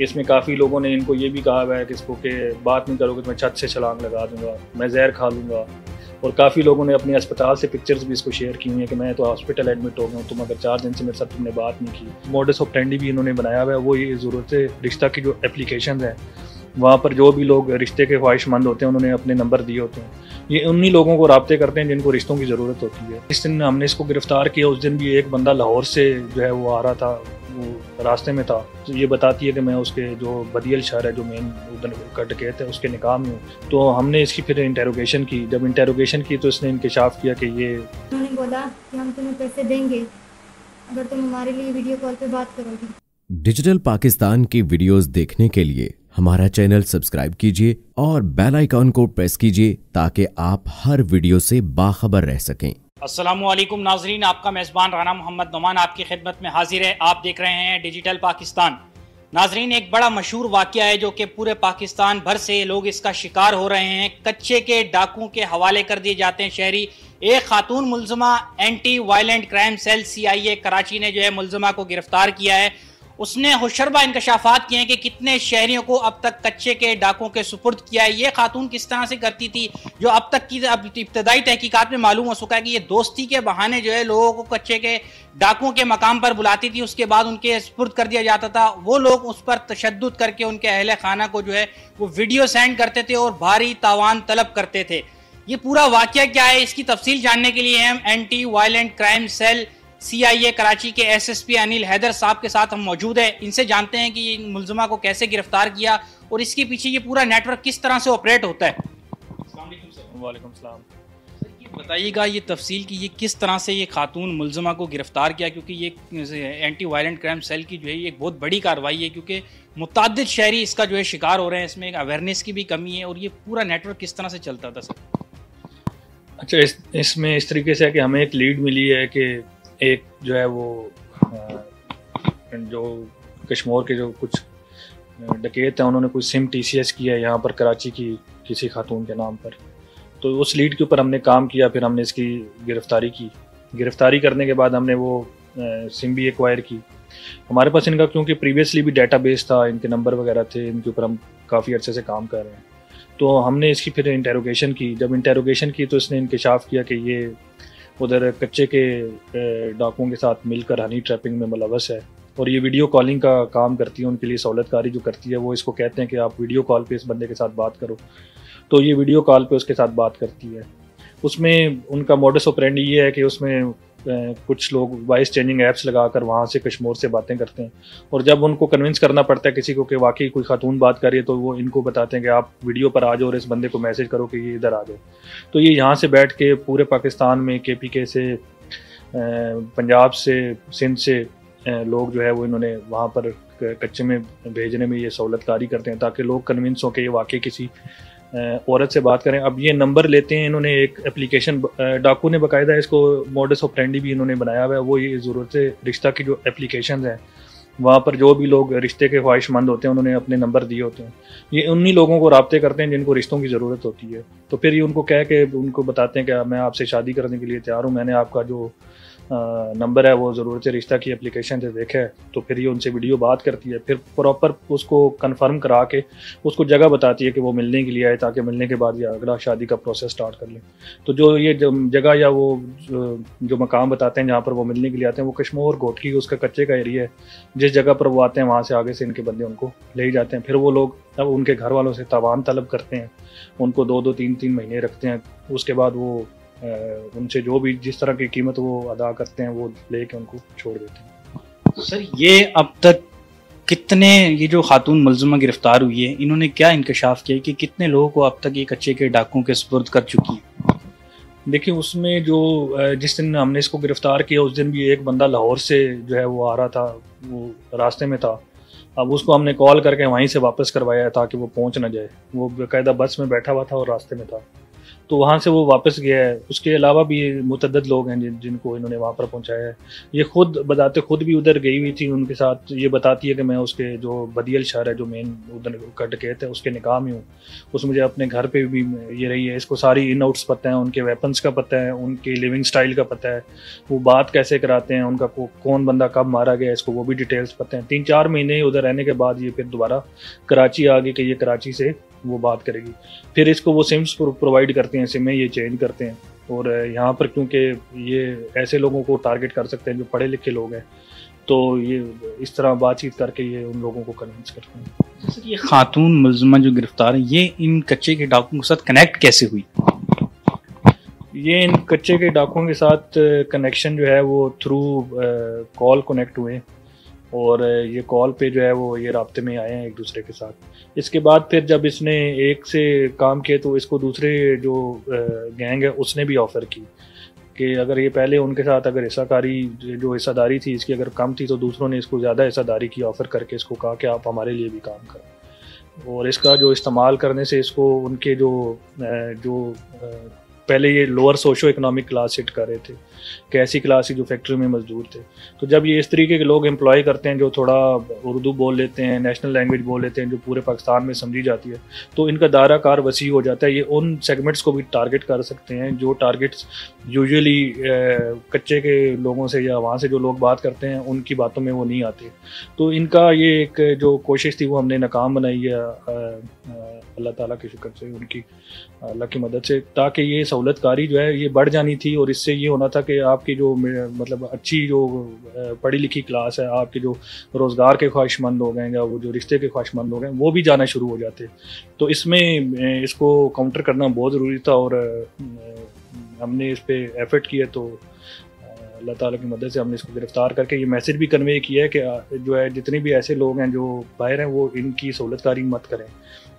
इसमें काफ़ी लोगों ने इनको ये भी कहा हुआ है कि इसको कि बात नहीं करोगे तो मैं छत से छलांग लगा दूँगा, मैं जहर खा लूँगा। और काफ़ी लोगों ने अपने अस्पताल से पिक्चर्स भी इसको शेयर की हुई हैं कि मैं तो हॉस्पिटल एडमिट हो गया हूँ, तुम अगर चार दिन से मेरे साथ तुमने बात नहीं की। मॉडस ऑफ़ ट्रेंडी भी इन्होंने बनाया हुआ है, वो ये ज़रूरत रिश्ता की जो एप्लीकेशन है, वहाँ पर जो भी लोग रिश्ते के ख्वाहिशमंद होते हैं, उन्होंने अपने नंबर दिए होते हैं। ये उन्हीं लोगों को रबते करते हैं जिनको रिश्तों की ज़रूरत होती है। इस दिन हमने इसको गिरफ़्तार किया, उस दिन भी एक बंदा लाहौर से जो है वो आ रहा था। रास्ते में था। तो ये बताती है कि मैं उसके जो बदियल शहर है जो मेन उधर का डकैत है उसके निकाह में हूँ। तो हमने इसकी फिर इंटेरोगेशन की। जब इंटेरोगेशन की तो इसने इंकशाफ किया कि ये उन्होंने बोला कि हम तुम्हें पैसे देंगे। अगर तुम हमारे लिए वीडियो कॉल पे बात करोगे। डिजिटल पाकिस्तान की वीडियोस देखने के लिए हमारा चैनल सब्सक्राइब कीजिए और बेल आइकॉन को प्रेस कीजिए ताकि आप हर वीडियो से बाखबर रह सकें। असलम नाजरीन, आपका मेज़बान राना मोहम्मद नुमान आपकी खिदमत में हाजिर है। आप देख रहे हैं डिजिटल पाकिस्तान। नाजरीन, एक बड़ा मशहूर वाक़ है जो कि पूरे पाकिस्तान भर से लोग इसका शिकार हो रहे हैं। कच्चे के डाकू के हवाले कर दिए जाते हैं शहरी। एक खातून मुलजमा anti violent crime cell C I A Karachi ने जो है मुलजमा को गिरफ़्तार किया है। उसने होशरबा इंकशाफात किए हैं कि कितने शहरियों को अब तक कच्चे के डाकों के सुपुर्द किया है। ये खातून किस तरह से करती थी, जो अब तक की अब इब्तदाई तहकीकात में मालूम हो चुका है कि ये दोस्ती के बहाने जो है लोगों को कच्चे के डाकुओं के मकाम पर बुलाती थी, उसके बाद उनके सुपुर्द कर दिया जाता था। वो लोग उस पर तशद करके उनके अहल खाना को जो है, वो वीडियो सेंड करते थे और भारी तावान तलब करते थे। ये पूरा वाक्य क्या है, इसकी तफसील जानने के लिए हम anti violent crime cell CIA Karachi के एसएसपी अनिल हैदर साहब के साथ हम मौजूद हैं। इनसे जानते हैं कि मुलजमा को कैसे गिरफ़्तार किया और इसके पीछे ये पूरा नेटवर्क किस तरह से ऑपरेट होता है। बताइएगा ये तफसील की ये किस तरह से ये खातून मुलजमा को गिरफ़्तार किया क्योंकि ये एंटी वायलेंट क्राइम सेल की जो है ये एक बहुत बड़ी कार्रवाई है क्योंकि मुतद शहरी इसका जो है शिकार हो रहे हैं इसमें एक अवेयरनेस की भी कमी है और ये पूरा नेटवर्क किस तरह से चलता था सर? अच्छा इस इसमें इस तरीके से है कि हमें एक लीड मिली है कि एक जो है वो जो कश्मीर के जो कुछ डकेत हैं, उन्होंने कुछ सिम टी सी एस किया है यहाँ पर कराची की किसी खातून के नाम पर। तो उस लीड के ऊपर हमने काम किया, फिर हमने इसकी गिरफ्तारी की। गिरफ्तारी करने के बाद हमने वो सिम भी एक्वायर की। हमारे पास इनका, क्योंकि प्रीवियसली भी डेटा बेस था, इनके नंबर वगैरह थे, इनके ऊपर हम काफ़ी अर्से से काम कर रहे हैं। तो हमने इसकी फिर इंटेरोगेशन की। जब इंटेरोगेशन की तो इसने इंकशाफ किया कि ये उधर कच्चे के डाकुओं के साथ मिलकर हनी ट्रैपिंग में मुलवस है। और ये वीडियो कॉलिंग का काम करती है, उनके लिए सहूलतकारी जो करती है, वो इसको कहते हैं कि आप वीडियो कॉल पे इस बंदे के साथ बात करो। तो ये वीडियो कॉल पे उसके साथ बात करती है। उसमें उनका मॉडस ऑपरेंडी ये है कि उसमें कुछ लोग वॉइस चेंजिंग ऐप्स लगा कर वहाँ से कश्मोर से बातें करते हैं। और जब उनको कन्विंस करना पड़ता है किसी को कि वाकई कोई खातून बात कर रही है तो वो इनको बताते हैं कि आप वीडियो पर आ जाओ और इस बंदे को मैसेज करो कि ये इधर आ जाए। तो ये यहाँ से बैठ के पूरे पाकिस्तान में के पी के से पंजाब से, सिंध से लोग जो है वो इन्होंने वहाँ पर कच्चे में भेजने में ये सहूलतकारी करते हैं, ताकि लोग कन्विंस हों कि ये वाकई किसी औरत से बात करें। अब ये नंबर लेते हैं, इन्होंने एक एप्लीकेशन डाकू ने बकायदा इसको मॉडस ऑफ़ फ्रेंडी भी इन्होंने बनाया हुआ है। वो ये ज़रूरत है रिश्ता की जो एप्लीकेशन है, वहाँ पर जो भी लोग रिश्ते के ख्वाहिशमंद होते हैं, उन्होंने अपने नंबर दिए होते हैं। ये उन्हीं लोगों को रबते करते हैं जिनको रिश्तों की ज़रूरत होती है। तो फिर ये उनको कह के उनको बताते हैं कि मैं आपसे शादी करने के लिए तैयार हूँ, मैंने आपका जो नंबर है, वो ज़रूरत रिश्ता की एप्लीकेशन से देखे तो फिर ये उनसे वीडियो बात करती है, फिर प्रॉपर उसको कंफर्म करा के, उसको जगह बताती है कि वो मिलने के लिए आए, ताकि मिलने के बाद ये अगला शादी का प्रोसेस स्टार्ट कर लें। तो जो ये जगह या वो जो मकाम बताते हैं, जहाँ पर वो मिलने के लिए आते हैं, वो कश्मोर घोटकी उसका कच्चे का एरिया है। जिस जगह पर वो आते हैं, वहाँ से आगे से इनके बंदे उनको ले जाते हैं। फिर वो लोग, अब उनके घर वालों से तावान तलब करते हैं, उनको दो दो, तीन तीन महीने रखते हैं, उसके बाद वो उनसे जो भी जिस तरह की कीमत वो अदा करते हैं, वो लेके उनको छोड़ देते हैं। सर, ये अब तक कितने, ये जो खातून मुलजमा गिरफ़्तार हुई है, इन्होंने क्या इंकशाफ किया कि कितने लोगों को अब तक ये कच्चे के डाकुओं के स्पुर्द कर चुकी हैं? देखिए, उसमें जो जिस दिन हमने इसको गिरफ़्तार किया, उस दिन भी एक बंदा लाहौर से जो है वो आ रहा था, वो रास्ते में था। अब उसको हमने कॉल करके वहीं से वापस करवाया ताकि वो पहुँच ना जाए। वो बाकायदा बस में बैठा हुआ था और रास्ते में था। तो वहाँ से वो वापस गया है। उसके अलावा भी मुतद लोग हैं जिन, जिनको इन्होंने वहाँ पर पहुँचाया है। ये खुद बताते, खुद भी उधर गई हुई थी उनके साथ। ये बताती है कि मैं उसके जो बदियल शहर है, जो मेन उधर कट के थे, उसके निकाह में हूँ। उस मुझे अपने घर पर भी ये रही है। इसको सारी इन आउट्स पता है, उनके वेपन्स का पता है, उनके लिविंग स्टाइल का पता है। वो बात कैसे कराते हैं, उनका कौन बंदा कब मारा गया इसको वो भी डिटेल्स पता है। तीन चार महीने उधर रहने के बाद ये फिर दोबारा कराची आ गई कि ये कराची से वो बात करेगी। फिर इसको वो सिम्स प्रोवाइड करते हैं सिमें ये चेंज करते हैं। और यहाँ पर क्योंकि ये ऐसे लोगों को टारगेट कर सकते हैं जो पढ़े लिखे लोग हैं तो ये इस तरह बातचीत करके ये उन लोगों को कन्विंस करते हैं। जैसे ये खातून मुलजमा जो गिरफ़्तार है ये इन कच्चे के डाकुओं के साथ कनेक्ट कैसे हुई? ये इन कच्चे के डाकुओं के साथ कनेक्शन जो है वो थ्रू कॉल कनेक्ट हुए। और ये कॉल पे जो है वो ये रबते में आए हैं एक दूसरे के साथ। इसके बाद फिर जब इसने एक से काम किए तो इसको दूसरे जो गैंग है, उसने भी ऑफ़र की कि अगर ये पहले उनके साथ अगर हिस्साकारी जो हिस्सादारी थी, इसकी अगर कम थी तो दूसरों ने इसको ज़्यादा हिस्सादारी की ऑफ़र करके इसको कहा कि आप हमारे लिए भी काम करें। और इसका जो इस्तेमाल करने से इसको उनके जो जो पहले ये lower socio economic class hit कर रहे थे, कि ऐसी क्लास ही जो फैक्ट्री में मजदूर थे। तो जब ये इस तरीके के लोग एम्प्लॉय करते हैं, जो थोड़ा उर्दू बोल लेते हैं नेशनल लैंग्वेज बोल लेते हैं, जो पूरे पाकिस्तान में समझी जाती है तो इनका दायरा कार वसी हो जाता है। ये उन सेगमेंट्स को भी टारगेट कर सकते हैं, जो टारगेट्स यूजुअली कच्चे के लोगों से या वहाँ से जो लोग बात करते हैं, उनकी बातों में वो नहीं आते। तो इनका ये एक जो कोशिश थी, वो हमने नाकाम बनाई है अल्लाह ताला के शुक्र से उनकी, अल्लाह की मदद से, ताकि ये सहूलतकारी जो है, ये बढ़ जानी थी, और इससे ये होना था कि आपकी जो मतलब अच्छी जो पढ़ी लिखी क्लास है, आपके जो रोज़गार के ख्वाहिशमंद लोग हैं, या वो जो रिश्ते के ख्वाहिशमंद लोग हैं, वो भी जाना शुरू हो जाते। तो इसमें इसको काउंटर करना बहुत ज़रूरी था, और हमने इस पर एफर्ट किया तो अल्लाह ताला की मदद से हमने इसको गिरफ़्तार करके, ये मैसेज भी कन्वे किया है कि जो है, जितने भी ऐसे लोग हैं, जो बाहर हैं, वो इनकी सहूलतकारी मत करें।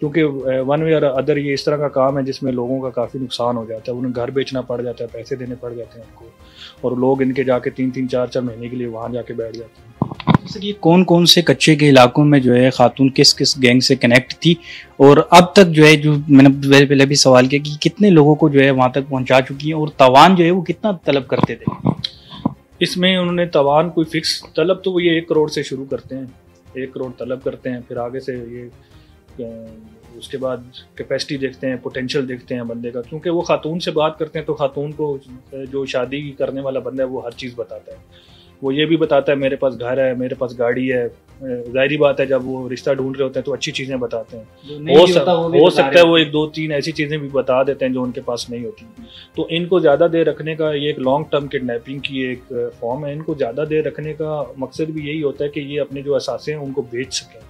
क्योंकि वन वे और अदर ये इस तरह का काम है जिसमें लोगों का काफ़ी नुकसान हो जाता है। उन्हें घर बेचना पड़ जाता है पैसे देने पड़ जाते हैं उनको। और लोग इनके जाके तीन तीन चार चार महीने के लिए वहाँ जाके बैठ जाते हैं। सर ये कौन कौन से कच्चे के इलाकों में जो है खातून किस किस गैंग से कनेक्ट थी? और अब तक जो है जो मैंने पहले भी सवाल किया कि कितने लोगों को जो है वहाँ तक पहुँचा चुकी हैं और तवान जो है वो कितना तलब करते थे? इसमें उन्होंने तवान कोई फिक्स तलब तो वो ये एक करोड़ से शुरू करते हैं। एक करोड़ तलब करते हैं फिर आगे से ये उसके बाद कैपेसिटी देखते हैं पोटेंशियल देखते हैं बंदे का क्योंकि वो खातून से बात करते हैं तो खातून को जो शादी करने वाला बंदा है वो हर चीज़ बताता है। वो ये भी बताता है मेरे पास घर है मेरे पास गाड़ी है जाहरी बात है जब वो रिश्ता ढूंढ रहे होते हैं तो अच्छी चीज़ें बताते हैं। हो, सक, हो सकता है वो एक दो तीन ऐसी चीज़ें भी बता देते हैं जो उनके पास नहीं होती। तो इनको ज़्यादा देर रखने का ये एक लॉन्ग टर्म किडनैपिंग की एक फॉर्म है इनको ज़्यादा देर रखने का मकसद भी यही होता है कि ये अपने जो असासे हैं उनको बेच सकें।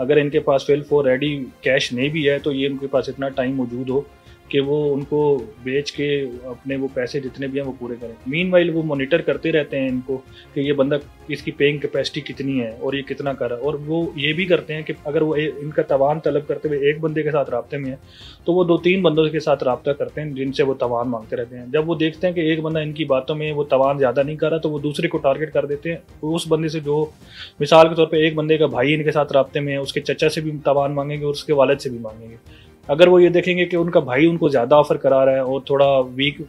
अगर इनके पास ट्वेल्व फोर रेडी कैश नहीं भी है तो ये इनके पास इतना टाइम मौजूद हो कि वो उनको बेच के अपने वो पैसे जितने भी हैं वो पूरे करें। मीन वाइल वो मोनिटर करते रहते हैं इनको कि ये बंदा इसकी पेइंग कैपेसिटी कितनी है और ये कितना कर रहा है। और वो ये भी करते हैं कि अगर वो इनका तवान तलब करते हुए एक बंदे के साथ रबते में है तो वो दो तीन बंदों के साथ रबता करते हैं जिनसे वो तवान मांगते रहते हैं। जब वो देखते हैं कि एक बंदा इनकी बातों में वो तवान ज़्यादा नहीं कर रहा तो वो दूसरे को टारगेट कर देते हैं। तो उस बंदे से जो मिसाल के तौर पर एक बंदे का भाई इनके साथ रबते में है, उसके चचा से भी तवान मांगेंगे और उसके वालद से भी मांगेंगे। अगर वो ये देखेंगे कि उनका भाई उनको ज़्यादा ऑफ़र करा रहा है और थोड़ा वीक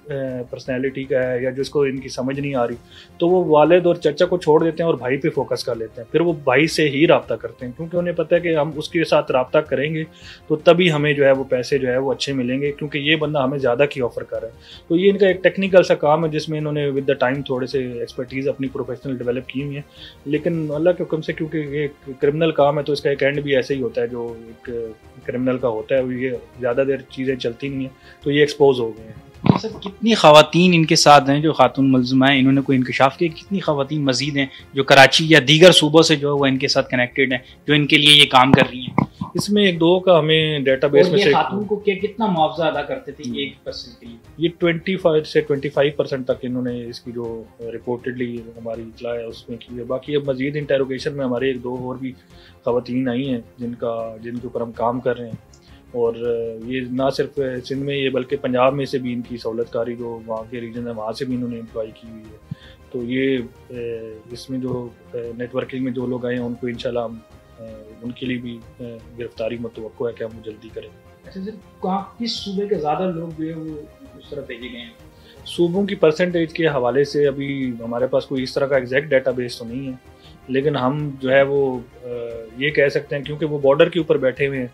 पर्सनैलिटी का है या जिसको इनकी समझ नहीं आ रही तो वो वालद और चचा को छोड़ देते हैं और भाई पे फोकस कर लेते हैं। फिर वो भाई से ही रबता करते हैं, क्योंकि उन्हें पता है कि हम उसके साथ रबता करेंगे तो तभी हमें जो है वो पैसे जो है वो अच्छे मिलेंगे, क्योंकि ये बंदा हमें ज़्यादा की ऑफ़र कर रहा है। तो ये इनका एक टेक्निकल सा काम है, जिसमें इन्होंने विद द टाइम थोड़े से एक्सपर्टीज़ अपनी प्रोफेशनल डेवलप की हुई है। लेकिन अल्लाह के हुक्म से, क्योंकि ये क्रिमिनल काम है तो इसका एक एंड भी ऐसे ही होता है, जो एक क्रिमिनल का होता है ये ज़्यादा देर चीज़ें चलती नहीं हैं तो ये एक्सपोज हो गए हैं। सर कितनी खातन इनके साथ हैं जो खातून मुलजमा हैं? इन्होंने कोई इंकशाफ किया? कितनी खातन मजीद हैं जो कराची या दीगर सूबों से जो है वो इनके साथ कनेक्टेड हैं जो इनके लिए ये काम कर रही हैं? इसमें एक दो का हमें डेटाबेस में से खातून को क्या कितना मुआवजा अदा करते थे एक परसेंट के लिए? ये ट्वेंटी फाइव से ट्वेंटी फाइव परसेंट तक इन्होंने इसकी जो रिपोर्टेडली हमारी इतला है उसमें की है। बाकी अब मजीद इंटेरोगेशन में हमारे एक दो और भी खातन आई हैं जिनका जिनके ऊपर हम काम कर रहे हैं। और ये ना सिर्फ़ सिंध में ये बल्कि पंजाब में से भी इनकी सहूलतकारी जो वहाँ के रीजन है, वहाँ से भी इन्होंने एम्प्लॉय की हुई है। तो ये इसमें जो नेटवर्किंग में जो लोग आए हैं, उनको इन हम उनके लिए भी गिरफ्तारी मतवक़ है कि हम जल्दी करें। अच्छा सर, कहाँ, किस सूबे के ज़्यादा लोग जो है वो उस तरह भेजे गए हैं? सूबों की परसेंटेज के हवाले से अभी हमारे पास कोई इस तरह का एग्जैक्ट डेटाबेस तो नहीं है। लेकिन हम जो है वो ये कह सकते हैं क्योंकि वो बॉर्डर के ऊपर बैठे हुए हैं।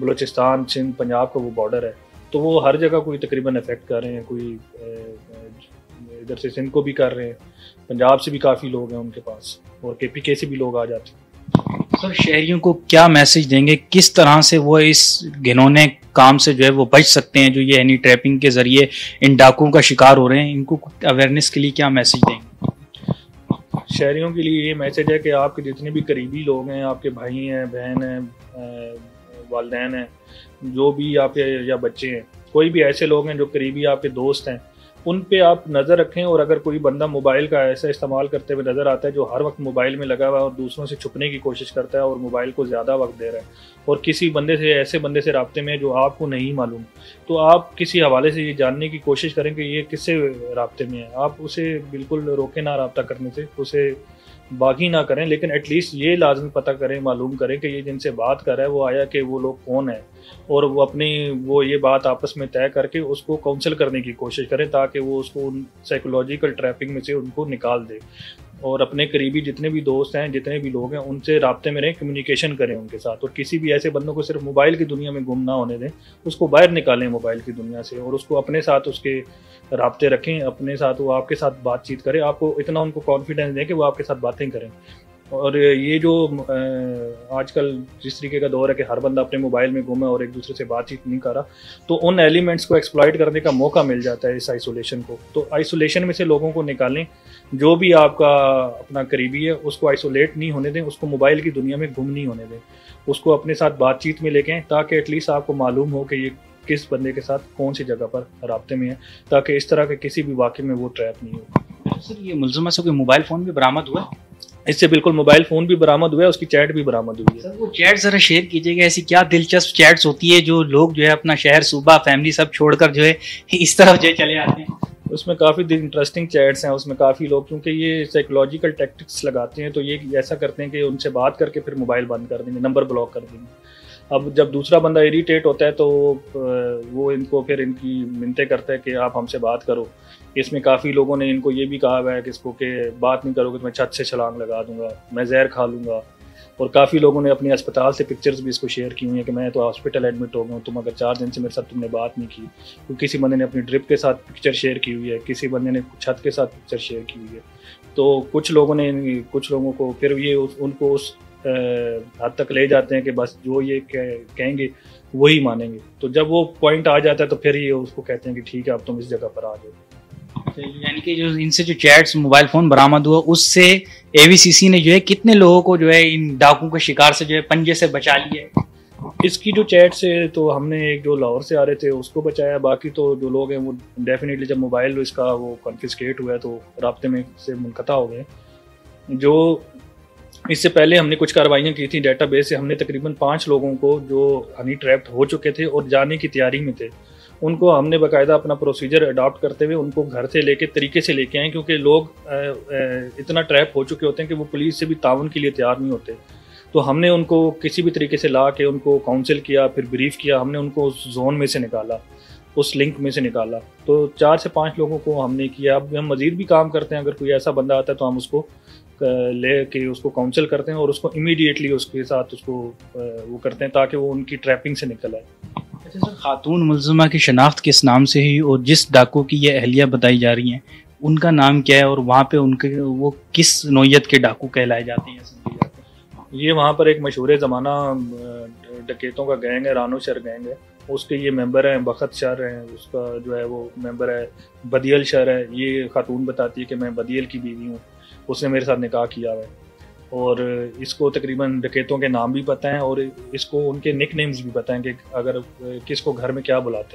बलूचिस्तान, सिंध, पंजाब का वो बॉर्डर है। तो वो हर जगह कोई तकरीबन इफ़ेक्ट कर रहे हैं, कोई इधर से सिंध को भी कर रहे हैं। पंजाब से भी काफ़ी लोग हैं उनके पास और के पी के से भी लोग आ जाते हैं। सर, शहरियों को क्या मैसेज देंगे? किस तरह से वो इस घिनौने काम से जो है वो बच सकते हैं, जो ये एनी ट्रैपिंग के ज़रिए इन डाकुओं का शिकार हो रहे हैं? इनको अवेयरनेस के लिए क्या मैसेज देंगे? शहरियों के लिए ये मैसेज है कि आपके जितने भी करीबी लोग हैं, आपके भाई हैं, बहन हैं वालदेन हैं, जो भी आपके या बच्चे हैं, कोई भी ऐसे लोग हैं जो करीबी आपके दोस्त हैं उन पे आप नज़र रखें और अगर कोई बंदा मोबाइल का ऐसा इस्तेमाल करते हुए नज़र आता है जो हर वक्त मोबाइल में लगा हुआ है और दूसरों से छुपने की कोशिश करता है और मोबाइल को ज़्यादा वक्त दे रहा है और किसी बंदे से, ऐसे बंदे से रबते में जो आपको नहीं मालूम तो आप किसी हवाले से ये जानने की कोशिश करें कि ये किससे रबते में है? आप उसे बिल्कुल रोकें ना रबता करने से, उसे बाकी ना करें, लेकिन एटलीस्ट ये लाजमी पता करें, मालूम करें कि ये जिनसे बात कर रहा है, वो आया कि वो लोग कौन है? और वो अपनी, वो ये बात आपस में तय करके उसको काउंसिल करने की कोशिश करें, ताकि वो उसको उन साइकोलॉजिकल ट्रैपिंग में से उनको निकाल दे। और अपने करीबी जितने भी दोस्त हैं, जितने भी लोग हैं, उनसे रबते में रहें कम्युनिकेशन करें उनके साथ। और किसी भी ऐसे बंदों को सिर्फ़ मोबाइल की दुनिया में गुम ना होने दें, उसको बाहर निकालें मोबाइल की दुनिया से और उसको अपने साथ उसके रबते रखें, अपने साथ वो आपके साथ बातचीत करें। आपको इतना उनको कॉन्फिडेंस दें कि वो आपके साथ बातें करें। और ये जो आजकल जिस तरीके का दौर है कि हर बंदा अपने मोबाइल में घूमे और एक दूसरे से बातचीत नहीं कर तो उन एलिमेंट्स को एक्सप्लॉइट करने का मौका मिल जाता है इस आइसोलेशन को। तो आइसोलेशन में से लोगों को निकालें, जो भी आपका अपना करीबी है, उसको आइसोलेट नहीं होने दें, उसको मोबाइल की दुनिया में गुम नहीं होने दें। उसको अपने साथ बातचीत में लेके ताकि एटलीस्ट आपको मालूम हो कि ये किस बंदे के साथ कौन सी जगह पर रबते में है, ताकि इस तरह के किसी भी वाक्य में वो ट्रैप नहीं हो। सर, ये मुलजमा से कोई मोबाइल फ़ोन भी बरामद हुआ इससे बिल्कुल मोबाइल फ़ोन भी बरामद हुआ है उसकी चैट भी बरामद हुई है। सर वो चैट ज़रा शेयर कीजिएगा ऐसी क्या दिलचस्प चैट्स होती है जो लोग जो है अपना शहर सूबा फैमिली सब छोड़कर जो है इस तरफ़ जो है चले आते हैं? उसमें काफ़ी इंटरेस्टिंग चैट्स हैं उसमें काफ़ी लोग क्योंकि ये साइकोलॉजिकल टैक्टिक्स लगाते हैं तो ये ऐसा करते हैं कि उनसे बात करके फिर मोबाइल बंद कर देंगे नंबर ब्लॉक कर देंगे। अब जब दूसरा बंदा इरीटेट होता है तो वो इनको फिर इनकी मिनते करता है कि आप हमसे बात करो। इसमें काफ़ी लोगों ने इनको ये भी कहा हुआ है कि इसको कि बात नहीं करोगे तो मैं छत से छलांग लगा दूँगा मैं जहर खा लूँगा। और काफ़ी लोगों ने अपने अस्पताल से पिक्चर्स भी इसको शेयर की हुई हैं कि मैं तो हॉस्पिटल एडमिट हो गया तुम अगर चार दिन से मेरे साथ तुमने बात नहीं की तो किसी बंदे ने अपनी ड्रिप के साथ पिक्चर शेयर की हुई है किसी बंदे ने छत के साथ पिक्चर शेयर की हुई है। तो कुछ लोगों ने कुछ लोगों को फिर ये उस, उनको उस हद तक ले जाते हैं कि बस जो ये कहेंगे वही मानेंगे। तो जब वो पॉइंट आ जाता है तो फिर ये उसको कहते हैं कि ठीक है अब तुम इस जगह पर आ जाओ। यानी कि जो इनसे जो चैट्स मोबाइल फ़ोन बरामद हुआ, उससे एवीसीसी ने जो है कितने लोगों को जो है इन डाकू के शिकार से जो है पंजे से बचा लिया इसकी जो चैट से तो हमने एक जो लाहौर से आ रहे थे, उसको बचाया। बाकी तो जो लोग हैं, वो डेफिनेटली जब मोबाइल इसका वो कॉन्फिस्केट हुआ है तो रबते में से मुनकता हो गए। जो इससे पहले हमने कुछ कार्रवाइयाँ की थी डेटाबेस से हमने तकरीबन पाँच लोगों को जो हनी ट्रैप्ड हो चुके थे और जाने की तैयारी में थे। उनको हमने बाकायदा अपना प्रोसीजर अडॉप्ट करते हुए उनको घर से लेके, तरीके से लेके आए, क्योंकि लोग इतना ट्रैप हो चुके होते हैं कि वो पुलिस से भी ताउन के लिए तैयार नहीं होते। तो हमने उनको किसी भी तरीके से ला के उनको काउंसिल किया, फिर ब्रीफ किया, हमने उनको उस जोन में से निकाला, उस लिंक में से निकाला। तो चार से पाँच लोगों को हमने किया। अब हम मज़ीद भी काम करते हैं। अगर कोई ऐसा बंदा आता है तो हम उसको ले के उसको काउंसिल करते हैं और उसको इमीडिएटली उसके साथ उसको वो करते हैं ताकि वो उनकी ट्रैपिंग से निकल आए। खातून मुलजमा की शनाख्त किस नाम से ही और जिस डाकू की ये अहलिया बताई जा रही हैं, उनका नाम क्या है और वहाँ पे उनके, वो किस नोयत के डाकू कहलाए जाते हैं? ये वहाँ पर एक मशहूर ज़माना डकेतों का गैंग है, रानो शर गैंग है। उसके ये मेंबर हैं, बखत शर हैं, उसका जो है वो मेंबर है, बदियल शर है। ये खातून बताती है कि मैं बदियल की बीवी हूँ, उसने मेरे साथ निकाह किया हुआ है। और इसको तकरीबन डकैतों के नाम भी पता हैं और इसको उनके निक नेम्स भी पता हैं कि अगर किसको घर में क्या बुलाते हैं।